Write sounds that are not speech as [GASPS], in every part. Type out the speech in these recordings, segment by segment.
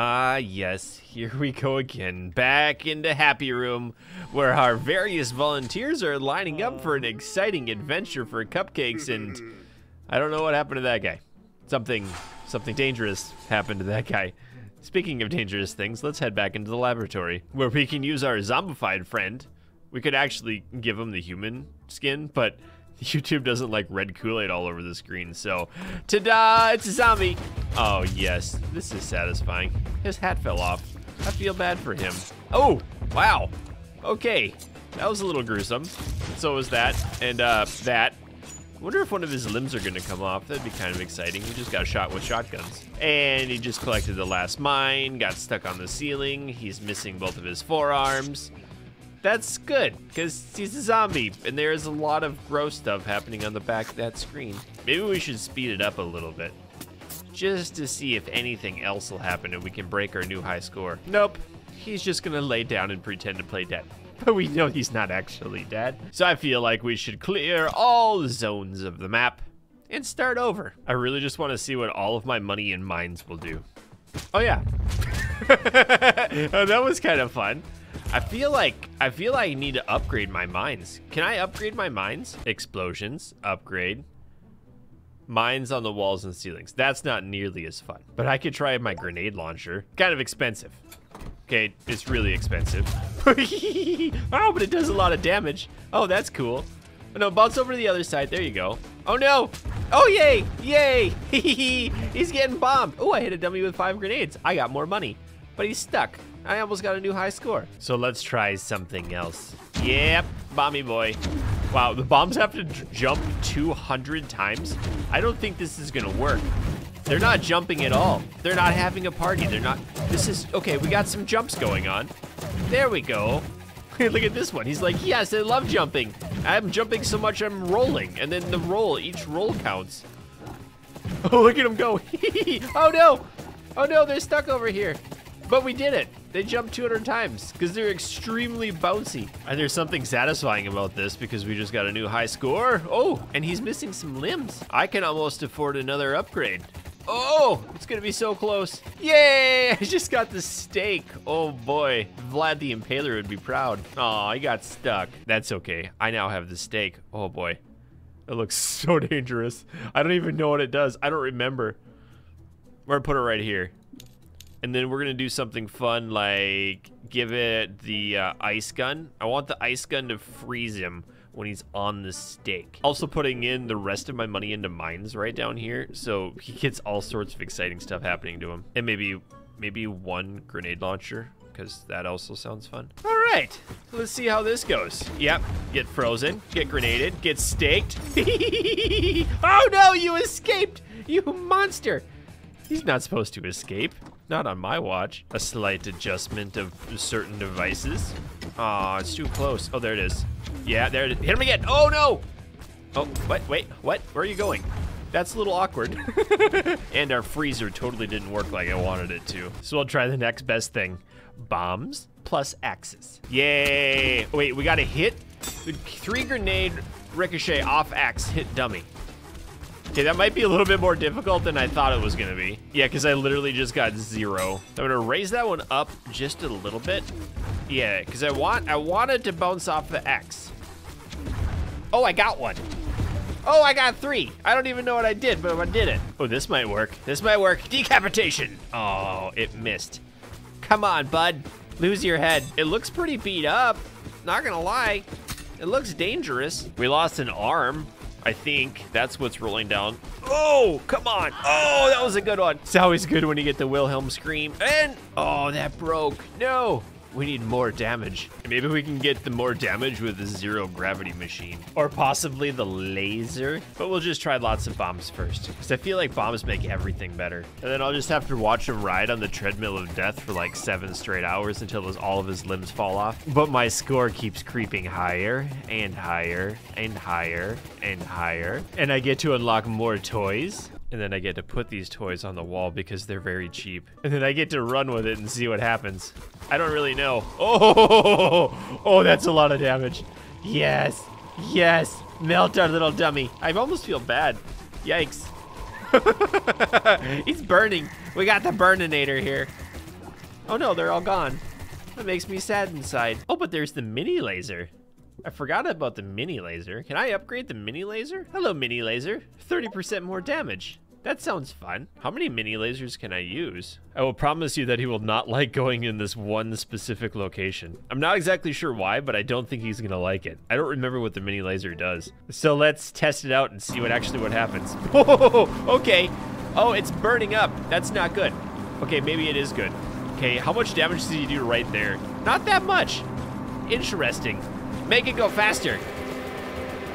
Ah, yes, here we go again. Back into Happy Room, where our various volunteers are lining up for an exciting adventure for cupcakes, and I don't know what happened to that guy. Something, something dangerous happened to that guy. Speaking of dangerous things, let's head back into the laboratory, where we can use our zombified friend. We could actually give him the human skin, but [LAUGHS] YouTube doesn't like red Kool-Aid all over the screen, so ta-da, it's a zombie. Oh yes, this is satisfying. His hat fell off. I feel bad for him. Oh, wow. Okay, that was a little gruesome. So was that, and uh, that. I wonder if one of his limbs are gonna come off. That'd be kind of exciting. He just got shot with shotguns. And he just collected the last mine, got stuck on the ceiling. He's missing both of his forearms that's good, because he's a zombie, and there is a lot of gross stuff happening on the back of that screen. Maybe we should speed it up a little bit, just to see if anything else will happen and we can break our new high score. Nope, he's just gonna lay down and pretend to play dead. [LAUGHS] But we know he's not actually dead. So I feel like we should clear all the zones of the map and start over. I really just want to see what all of my money and mines will do. Oh yeah. [LAUGHS] oh, that was kind of fun. I feel like I feel like I need to upgrade my mines. Can I upgrade my mines? Explosions, upgrade. Mines on the walls and ceilings. That's not nearly as fun. But I could try my grenade launcher. Kind of expensive. Okay, it's really expensive. [LAUGHS] oh, but it does a lot of damage. Oh, that's cool. Oh, no, bounce over to the other side. There you go. Oh, no. Oh, yay. Yay. [LAUGHS] he's getting bombed. Oh, I hit a dummy with five grenades. I got more money. But he's stuck. I almost got a new high score. So let's try something else. Yep, bomby boy. Wow, the bombs have to jump 200 times? I don't think this is gonna work. They're not jumping at all. They're not having a party. They're not, this is, okay, we got some jumps going on. There we go. [LAUGHS] Look at this one. He's like, yes, I love jumping. I'm jumping so much I'm rolling. And then the roll, each roll counts. [LAUGHS] Oh, look at him go. [LAUGHS] oh no. Oh no, they're stuck over here. But we did it. They jump 200 times because they're extremely bouncy. And there's something satisfying about this because we just got a new high score. Oh, and he's missing some limbs. I can almost afford another upgrade. Oh, it's gonna be so close. Yay, [LAUGHS] I just got the stake. Oh boy, Vlad the Impaler would be proud. Oh, I got stuck. That's okay, I now have the stake. Oh boy, it looks [LAUGHS] so dangerous. I don't even know what it does. I don't remember. We're gonna put it right here. And then we're gonna do something fun like give it the uh, ice gun. I want the ice gun to freeze him when he's on the stake. Also putting in the rest of my money into mines right down here, so he gets all sorts of exciting stuff happening to him. And maybe, maybe one grenade launcher, because that also sounds fun. All right, let's see how this goes. Yep, get frozen, get grenaded, get staked. [LAUGHS] oh no, you escaped, you monster. He's not supposed to escape. Not on my watch. A slight adjustment of certain devices. Aw, oh, it's too close. Oh, there it is. Yeah, there it is. Hit him again. Oh, no. Oh, what? Wait, what? Where are you going? That's a little awkward. [LAUGHS] and our freezer totally didn't work like I wanted it to. So I'll try the next best thing. Bombs plus axes. Yay. Wait, we got a hit? Three grenade ricochet off axe hit dummy. Okay, that might be a little bit more difficult than I thought it was gonna be. Yeah, because I literally just got zero. I'm gonna raise that one up just a little bit. Yeah, because I want I wanted to bounce off the X. Oh, I got one. Oh, I got three. I don't even know what I did, but I did it. Oh, this might work. This might work. Decapitation. Oh, it missed. Come on, bud. Lose your head. It looks pretty beat up. Not gonna lie. It looks dangerous. We lost an arm. I think that's what's rolling down. Oh, come on. Oh, that was a good one. It's always good when you get the Wilhelm scream. And, oh, that broke. No. We need more damage. Maybe we can get the more damage with the zero gravity machine. Or possibly the laser. But we'll just try lots of bombs first. Because I feel like bombs make everything better. And then I'll just have to watch him ride on the treadmill of death for like seven straight hours until his, all of his limbs fall off. But my score keeps creeping higher and higher and higher and higher. And I get to unlock more toys. And then I get to put these toys on the wall because they're very cheap. And then I get to run with it and see what happens. I don't really know. [LAUGHS] Oh, oh, that's a lot of damage. Yes, yes, melt our little dummy. I almost feel bad. Yikes. [LAUGHS] He's burning. We got the burninator here. Oh no, they're all gone. That makes me sad inside. Oh, but there's the mini laser. I forgot about the mini laser. Can I upgrade the mini laser? Hello, mini laser. 30% more damage. That sounds fun. How many mini lasers can I use? I will promise you that he will not [LAUGHS] like going in this one specific location. I'm not exactly sure why, but I don't think he's gonna like it. I don't remember what the mini laser does. So let's test it out and see what actually what happens. [LAUGHS] Oh, okay. Oh, it's burning up. That's not good. Okay, maybe it is good. Okay, how much damage did he do right there? Not that much. Interesting. Make it go faster.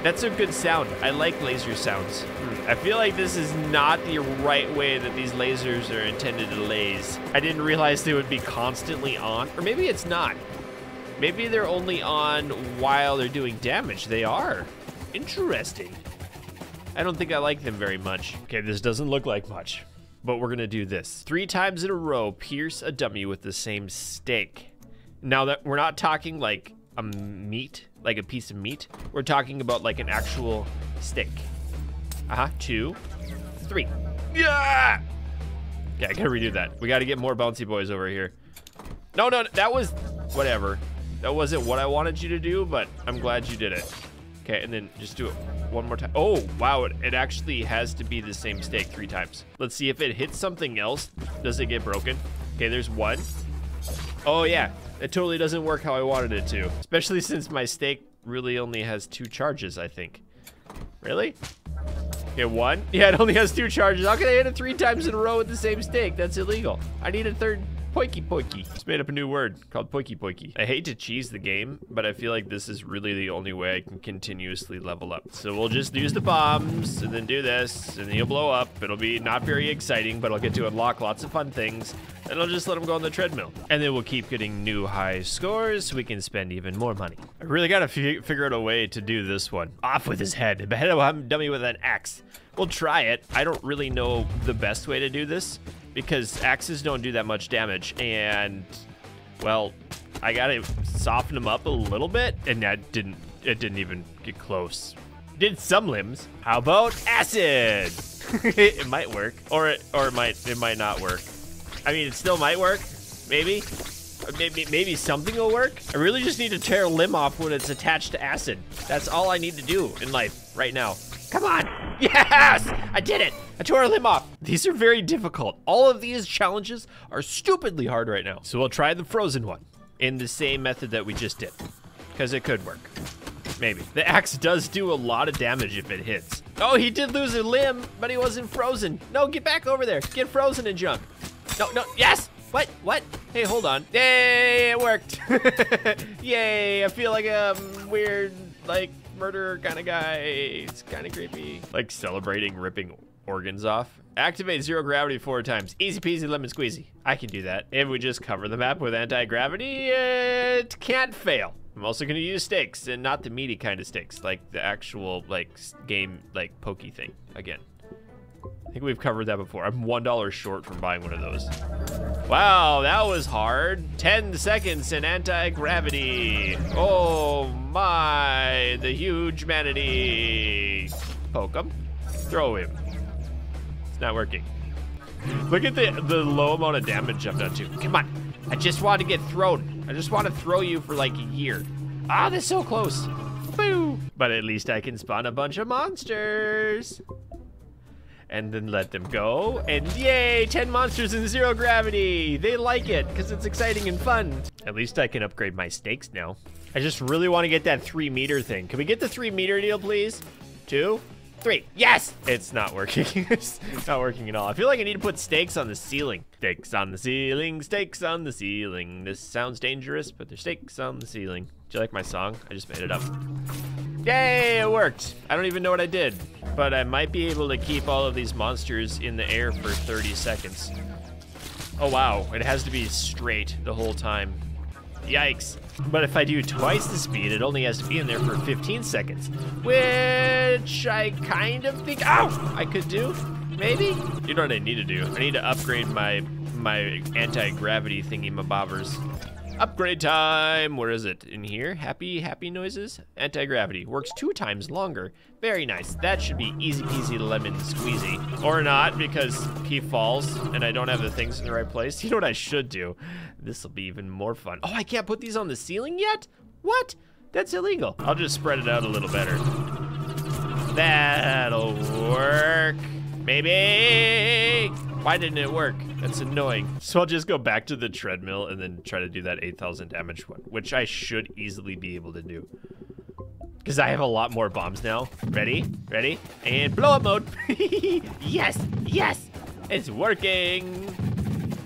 That's a good sound. I like laser sounds. Hmm. I feel like this is not the right way that these lasers are intended to laze. I didn't realize they would be constantly on. Or maybe it's not. Maybe they're only on while they're doing damage. They are. Interesting. I don't think I like them very much. Okay, this doesn't look like much but we're gonna do this. Three times in a row, pierce a dummy with the same stake. Now that we're not talking like a meat, like a piece of meat, we're talking about like an actual stick. Uh-huh, two, three. Yeah! Okay, I gotta redo that. We gotta get more bouncy boys over here. No, no, that was, whatever. That wasn't what I wanted you to do, but I'm glad you did it. Okay, and then just do it one more time. Oh, wow, it, it actually has to be the same stake three times. Let's see if it hits something else. Does it get broken? Okay, there's one. Oh, yeah, it totally doesn't work how I wanted it to. Especially since my stake really only has two charges, I think. Really? Okay, one. [LAUGHS] Yeah, it only has two charges. How can I hit it three times in a row with the same stake? That's illegal. I need a third Poiki poiki. Just made up a new word called poiki poiki. I hate to cheese the game, but I feel like this is really the only way I can continuously level up. So we'll just use the bombs and then do this and he'll blow up. It'll be not very exciting, but I'll get to unlock lots of fun things and I'll just let him go on the treadmill. And then we'll keep getting new high scores so we can spend even more money. I really gotta figure out a way to do this one. Off with his head. [LAUGHS] Behead a dummy with an axe. We'll try it. I don't really know the best way to do this because axes don't do that much damage. And, well, I gotta soften them up a little bit, and that didn't, it didn't even get close. Did some limbs. How about acid? [LAUGHS] it might work, or it, or it might, it might not work. I mean, it still might work, maybe. Maybe, maybe something will work. I really just need to tear a limb off when it's attached to acid. That's all I need to do in life right now. Come on. [LAUGHS] Yes! I did it! I tore a limb off. These are very difficult. All of these challenges are stupidly hard right now. So we'll try the frozen one in the same method that we just did. Because it could work. Maybe. The axe does do a lot of damage if it hits. Oh, he did lose a limb, but he wasn't frozen. No, get back over there. Get frozen and jump. No, no, yes! What? What? Hey, hold on. Yay, it worked. [LAUGHS] Yay, I feel like a weird, like, murderer kind of guy. It's kind of creepy. Like celebrating ripping organs off. Activate zero gravity four times. Easy peasy lemon squeezy. I can do that. If we just cover the map with anti-gravity, it can't fail. I'm also gonna use stakes and not the meaty kind of stakes, like the actual like game like pokey thing again. I think we've covered that before. I'm $1 short from buying one of those. Wow, that was hard. 10 seconds in anti-gravity. Oh my, the huge manatee. Poke him, throw him. It's not working. Look at the, the low amount of damage I've done too. Come on, I just want to get thrown. I just want to throw you for like a year. Ah, that's so close. Boo! But at least I can spawn a bunch of monsters and then let them go. And yay, 10 monsters in zero gravity. They like it because it's exciting and fun. At least I can upgrade my stakes now. I just really want to get that three meter thing. Can we get the three meter deal, please? Two, three. Yes! It's not working. [LAUGHS] it's not working at all. I feel like I need to put stakes on the ceiling. Stakes on the ceiling, stakes on the ceiling. This sounds dangerous, but there's stakes on the ceiling. Do you like my song? I just made it up. Yay, it worked. I don't even know what I did but I might be able to keep all of these monsters in the air for 30 seconds. Oh wow, it has to be straight the whole time. Yikes. But if I do twice the speed, it only has to be in there for 15 seconds, which I kind of think, ow, I could do, maybe? You know what I need to do? I need to upgrade my my anti-gravity thingy mabobbers. Upgrade time. Where is it? In here? Happy, happy noises? Anti-gravity. Works two times longer. Very nice. That should be easy peasy lemon squeezy. Or not, because he falls and I don't have the things in the right place. [LAUGHS] You know what I should do? This will be even more fun. Oh, I can't put these on the ceiling yet? What? That's illegal. I'll just spread it out a little better. That'll work. Maybe. Why didn't it work? That's annoying. So I'll just go back to the treadmill and then try to do that 8,000 damage one, which I should easily be able to do. Because I have a lot more bombs now. Ready? Ready? And blow up mode. [LAUGHS] yes! Yes! It's working!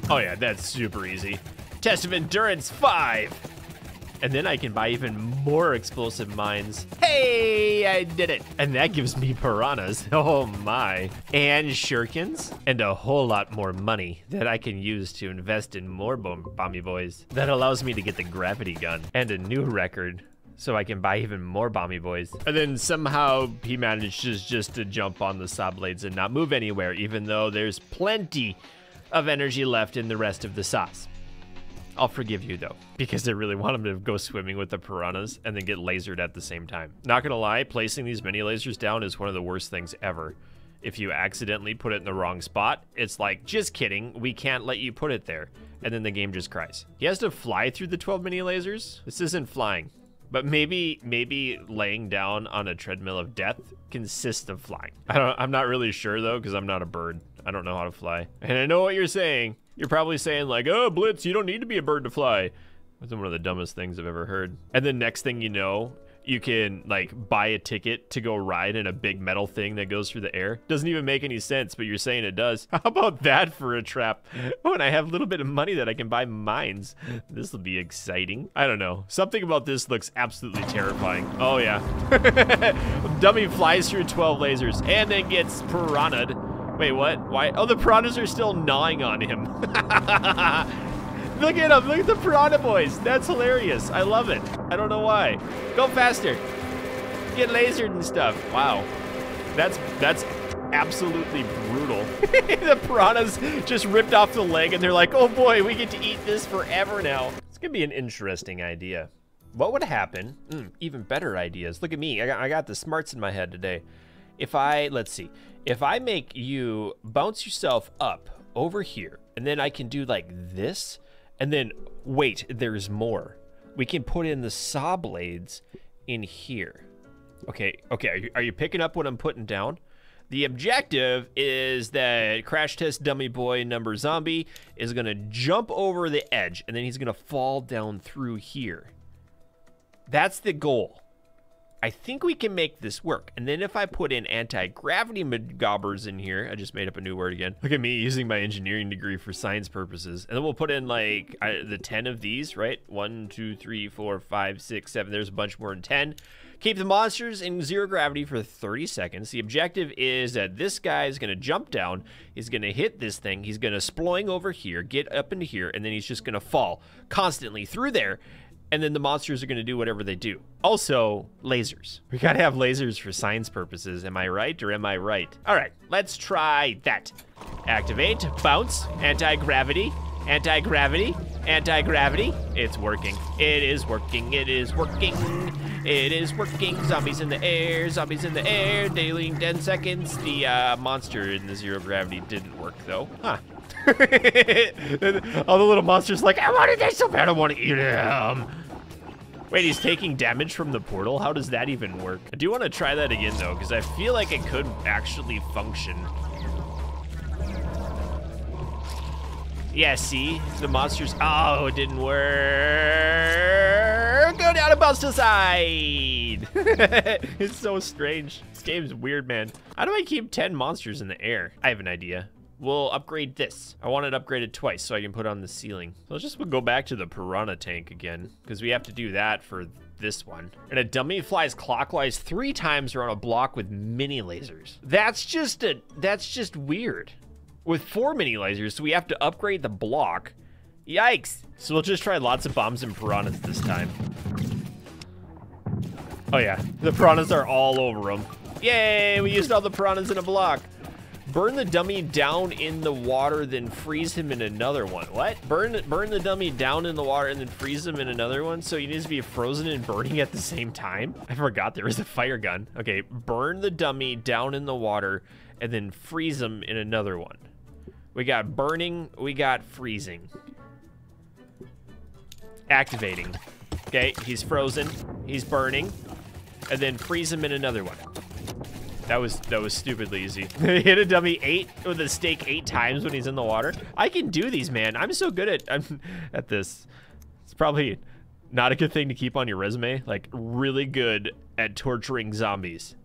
Oh yeah, that's super easy. Test of Endurance 5! And then I can buy even more explosive mines. Hey, I did it. And that gives me piranhas. [LAUGHS] Oh my. And shurikens. And a whole lot more money that I can use to invest in more bomb bomby boys. That allows me to get the gravity gun and a new record so I can buy even more bomby boys. And then somehow he manages just to jump on the saw blades and not move anywhere, even though there's plenty of energy left in the rest of the sauce. I'll forgive you though, because they really want him to go swimming with the piranhas and then get lasered at the same time. Not gonna lie, placing these mini lasers down is one of the worst things ever. If you accidentally put it in the wrong spot, it's like, just kidding, we can't let you put it there. And then the game just cries. He has to fly through the 12 mini lasers? This isn't flying. But maybe, maybe laying down on a treadmill of death consists of flying. I don't, I'm not really sure though, because I'm not a bird. I don't know how to fly. And I know what you're saying. You're probably saying like, oh, Blitz, you don't need to be a bird to fly. That's one of the dumbest things I've ever heard. And then next thing you know, you can like buy a ticket to go ride in a big metal thing that goes through the air. Doesn't even make any sense, but you're saying it does. [LAUGHS] How about that for a trap? Oh, and I have a little bit of money that I can buy mines. This will be exciting. I don't know. Something about this looks absolutely terrifying. Oh yeah. [LAUGHS] Dummy flies through 12 lasers and then gets piranha'd. Wait, what? Why? Oh, the piranhas are still gnawing on him. [LAUGHS] look at him. Look at the piranha boys. That's hilarious. I love it. I don't know why. Go faster. Get lasered and stuff. Wow. That's that's absolutely brutal. [LAUGHS] the piranhas just ripped off the leg and they're like, oh boy, we get to eat this forever now. It's gonna be an interesting idea. What would happen? Mm, even better ideas. Look at me. I got, I got the smarts in my head today. If I, let's see, if I make you bounce yourself up over here, and then I can do like this, and then wait, there's more. We can put in the saw blades in here. Okay, okay, are you, are you picking up what I'm putting down? The objective is that Crash Test Dummy Boy number zombie is gonna jump over the edge and then he's gonna fall down through here. That's the goal. I think we can make this work. And then if I put in anti-gravity gobbers in here, I just made up a new word again. Look at me using my engineering degree for science purposes. And then we'll put in like I, the 10 of these, right? One, two, three, four, five, six, seven. There's a bunch more than 10. Keep the monsters in zero gravity for 30 seconds. The objective is that this guy is going to jump down. He's going to hit this thing. He's going to sploing over here, get up into here, and then he's just going to fall constantly through there and then the monsters are going to do whatever they do. Also, lasers. [LAUGHS] We got to have lasers for science purposes. Am I right or am I right? All right, let's try that. Activate, bounce, anti-gravity, anti-gravity, anti-gravity. It's working. It is working. It is working. It is working. Zombies in the air. Zombies in the air. Daily 10 seconds. The uh, monster in the zero gravity didn't work though. Huh. [LAUGHS] All the little monsters like, I wanted this so bad, I want to eat him. Wait, he's taking damage from the portal? How does that even work? I do want to try that again, though, because I feel like it could actually function. Yeah, see? The monsters... Oh, it didn't work! Go down and bounce to side! [LAUGHS] it's so strange. This game's weird, man. How do I keep 10 monsters in the air? I have an idea. We'll upgrade this. I want it upgraded twice so I can put on the ceiling. So let's just go back to the piranha tank again because we have to do that for this one. And a dummy flies clockwise three times around a block with mini lasers. That's just a, that's just weird. With four mini lasers, so we have to upgrade the block. Yikes. So we'll just try lots of bombs and piranhas this time. Oh yeah, the piranhas are all over them. Yay, we used all the piranhas in a block. Burn the dummy down in the water, then freeze him in another one. What? Burn burn the dummy down in the water and then freeze him in another one? So he needs to be frozen and burning at the same time? I forgot there was a fire gun. Okay, burn the dummy down in the water and then freeze him in another one. We got burning, we got freezing. Activating. Okay, he's frozen, he's burning, and then freeze him in another one. That was that was stupidly easy. [LAUGHS] Hit a dummy eight with a stake eight times when he's in the water. I can do these, man. I'm so good at I'm, [LAUGHS] at this. It's probably not a good thing to keep on your resume. Like really good at torturing zombies.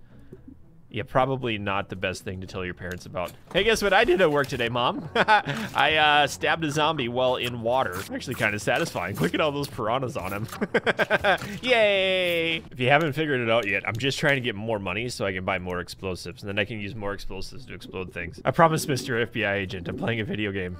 Yeah, probably not the best thing to tell your parents about. Hey, guess what I did at work today, Mom? [LAUGHS] I uh, stabbed a zombie while in water. Actually kind of satisfying. Look at all those piranhas on him. [LAUGHS] Yay! If you haven't figured it out yet, I'm just trying to get more money so I can buy more explosives, and then I can use more explosives to explode things. I promise, Mr. FBI agent, I'm playing a video game.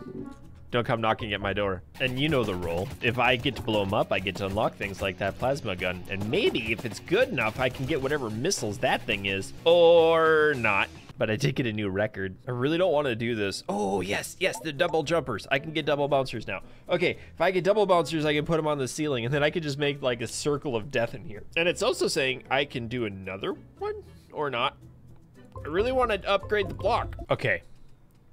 Don't come knocking at my door. And you know the rule. If I get to blow them up, I get to unlock things like that plasma gun. And maybe, if it's good enough, I can get whatever missiles that thing is. Or not. But I did get a new record. I really don't want to do this. Oh, yes, yes, the double jumpers. I can get double bouncers now. Okay, if I get double bouncers, I can put them on the ceiling, and then I can just make like a circle of death in here. And it's also saying I can do another one or not. I really want to upgrade the block. Okay,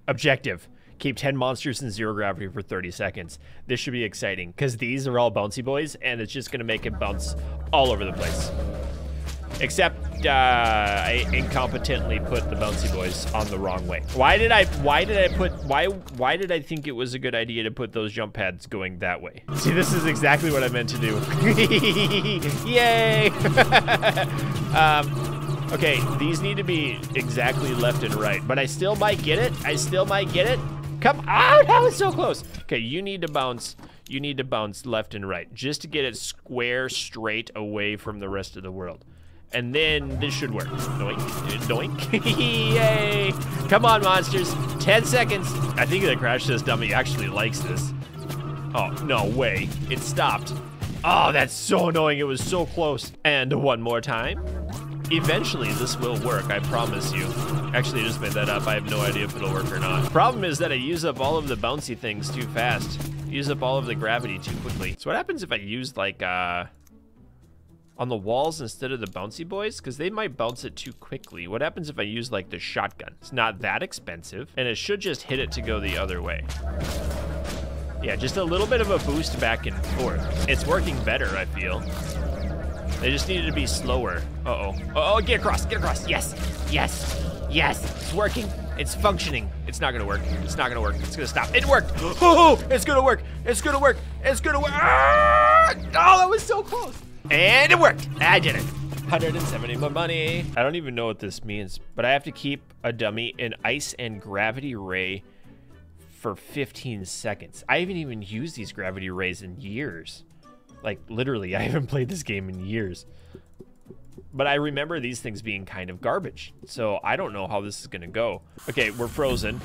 objective keep 10 monsters in zero gravity for 30 seconds. This should be exciting because these are all bouncy boys and it's just going to make it bounce all over the place. Except uh, I incompetently put the bouncy boys on the wrong way. Why did I? Why did I put? Why? Why did I think it was a good idea to put those jump pads going that way? See, this is exactly what I meant to do. [LAUGHS] Yay! [LAUGHS] um, okay, these need to be exactly left and right, but I still might get it. I still might get it. Come on, that was so close. Okay, you need to bounce. You need to bounce left and right just to get it square straight away from the rest of the world. And then this should work. Doink, doink. [LAUGHS] Yay! Come on, monsters. 10 seconds. I think the crash test dummy actually likes this. Oh, no way. It stopped. Oh, that's so annoying. It was so close. And one more time. Eventually, this will work, I promise you. Actually, I just made that up. I have no idea if it'll work or not. Problem is that I use up all of the bouncy things too fast. Use up all of the gravity too quickly. So what happens if I use, like, uh... On the walls instead of the bouncy boys? Because they might bounce it too quickly. What happens if I use, like, the shotgun? It's not that expensive, and it should just hit it to go the other way. Yeah, just a little bit of a boost back and forth. It's working better, I feel. They just needed to be slower. Uh-oh. Oh, get across, get across. Yes, yes, yes. It's working. It's functioning. It's not gonna work. It's not gonna work. It's gonna stop. It worked. [GASPS] Oh, it's gonna work. It's gonna work. It's gonna work. Ah! Oh, that was so close. And it worked. I did it. 170 more money. I don't even know what this means, but I have to keep a dummy in ice and gravity ray for 15 seconds. I haven't even used these gravity rays in years. Like, literally, [LAUGHS] I haven't played this game in years. But I remember these things being kind of garbage. So I don't know how this is going to go. Okay, we're frozen.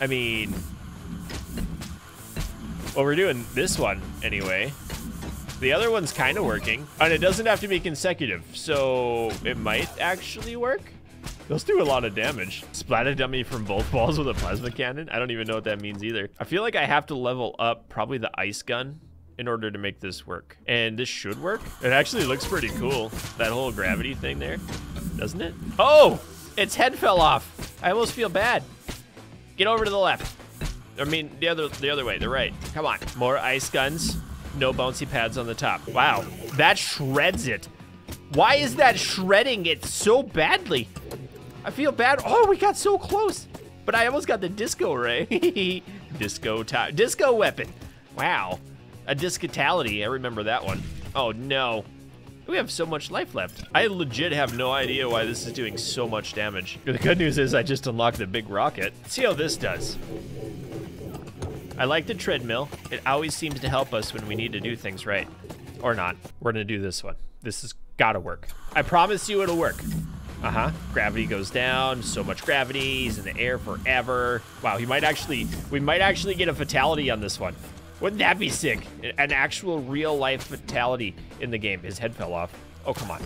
I mean... Well, we're doing this one anyway. The other one's kind of working. And it doesn't have to be consecutive, so it might actually work. Those do a lot of damage. Splat a dummy from both [LAUGHS] balls with a plasma cannon? I don't even know what that means either. I feel like I have to level up probably the ice gun in order to make this work. And this should work. It actually looks pretty cool. That whole gravity thing there, doesn't it? Oh, its head fell off. I almost feel bad. Get over to the left. I mean, the other the other way, the right. Come on. More ice guns. No bouncy pads on the top. Wow, that shreds it. Why is that shredding it so badly? I feel bad. Oh, we got so close. But I almost got the disco ray. [LAUGHS] disco time. Disco weapon. Wow. A discatality. I remember that one. Oh, no. We have so much life left. I legit have no idea why this is doing so much damage. The good news is I just unlocked the big rocket. Let's see how this does. I like the treadmill. It always seems to help us when we need to do things right. Or not. We're gonna do this one. This has gotta work. I promise you it'll work. Uh-huh. Gravity goes down. So much gravity. He's in the air forever. Wow, he might actually... We might actually get a fatality on this one. Wouldn't that be sick? An actual real-life fatality in the game. His head fell off. Oh, come on.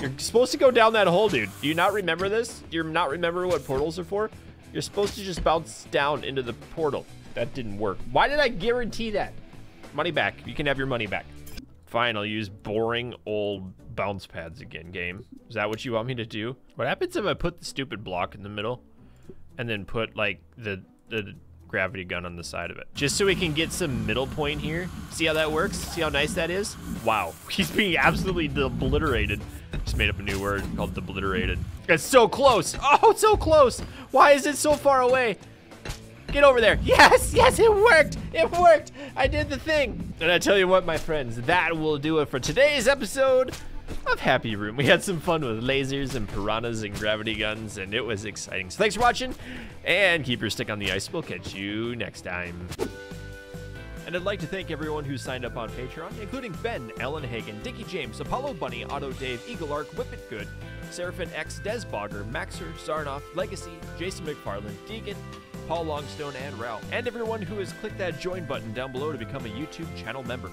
You're supposed to go down that hole, dude. Do you not remember this? Do you not remember what portals are for? You're supposed to just bounce down into the portal. That didn't work. Why did I guarantee that? Money back. You can have your money back. Fine, I'll use boring old bounce pads again, game. Is that what you want me to do? What happens if I put the stupid block in the middle and then put like the, the gravity gun on the side of it? Just so we can get some middle point here. See how that works? See how nice that is? Wow, [LAUGHS] he's being absolutely obliterated. Just made up a new word called obliterated. It's so close. Oh, it's so close. Why is it so far away? Get over there. Yes, yes, it worked. It worked. I did the thing. And I tell you what, my friends, that will do it for today's episode of Happy Room. We had some fun with lasers and piranhas and gravity guns, and it was exciting. So thanks for watching, and keep your stick on the ice. We'll catch you next time. And I'd like to thank everyone who signed up on Patreon, including Ben, Ellen Hagen, Dickie James, Apollo Bunny, Otto Dave, Eagle Arc, Whip It Good, Seraphin X, Desbogger, Maxer, Sarnoff, Legacy, Jason McFarland, Deegan, Paul Longstone, and Ralph, and everyone who has clicked that join button down below to become a YouTube channel member.